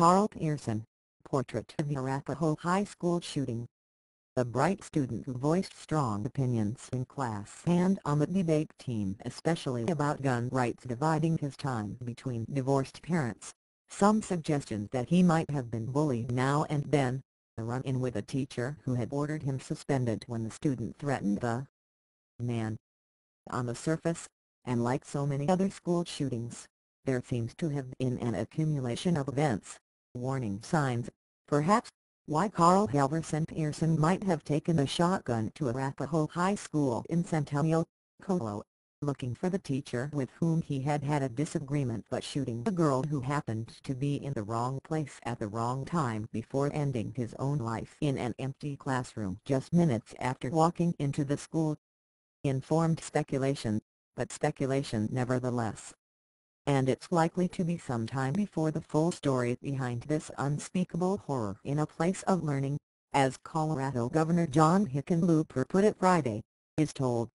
Karl Pierson, Portrait of the Arapahoe High School Shooting A bright student who voiced strong opinions in class and on the debate team especially about gun rights dividing his time between divorced parents. Some suggestions that he might have been bullied now and then, a run-in with a teacher who had ordered him suspended when the student threatened the man. On the surface, and like so many other school shootings, there seems to have been an accumulation of events, warning signs, perhaps, why Karl Halverson Pierson might have taken a shotgun to Arapahoe High School in Centennial, Colo, looking for the teacher with whom he had had a disagreement but shooting a girl who happened to be in the wrong place at the wrong time before ending his own life in an empty classroom just minutes after walking into the school. Informed speculation, but speculation nevertheless and it's likely to be some time before the full story behind this unspeakable horror in a place of learning, as Colorado Governor John Hickenlooper put it Friday, is told.